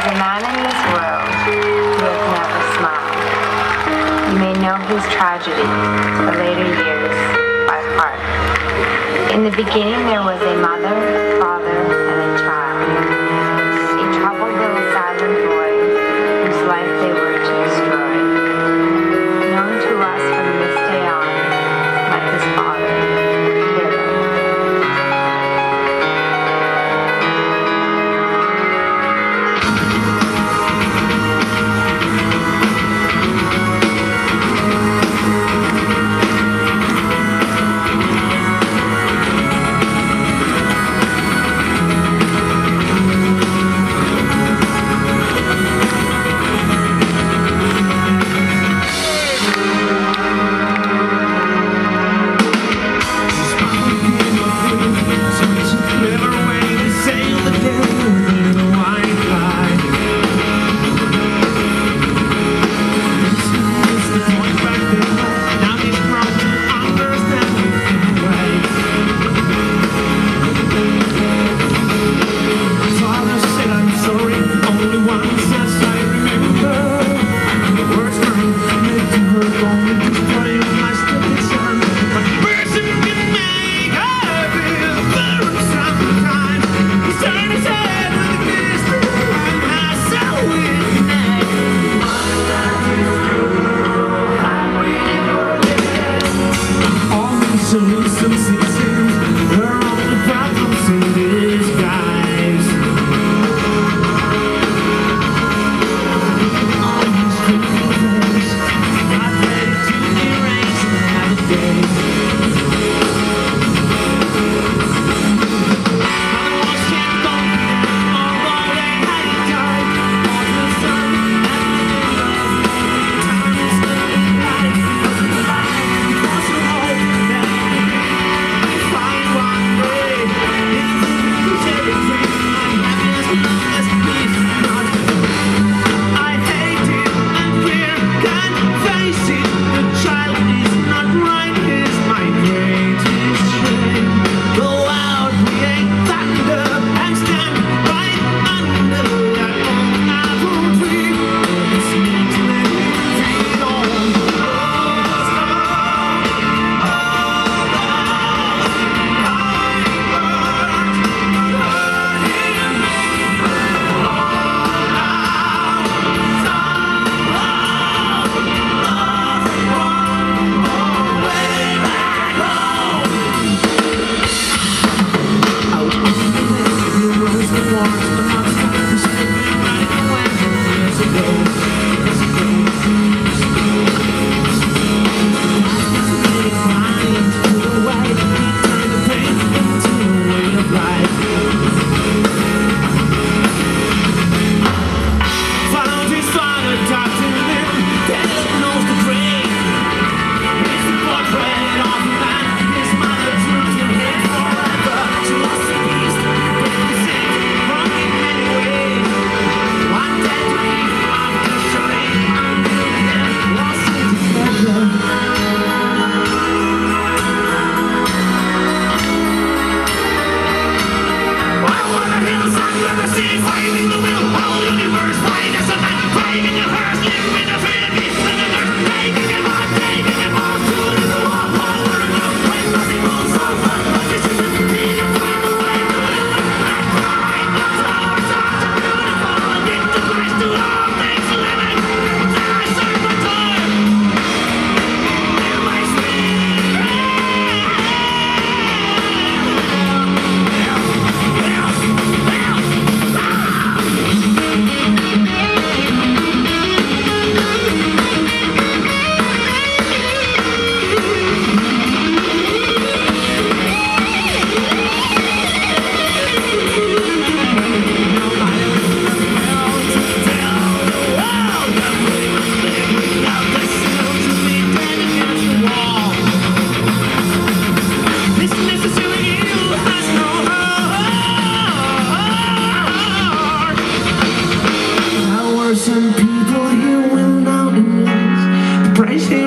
is a man in this world who has never smiled. You may know his tragedy, the later years, by heart. In the beginning there was a mother, father,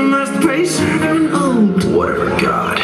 must pay whatever, God.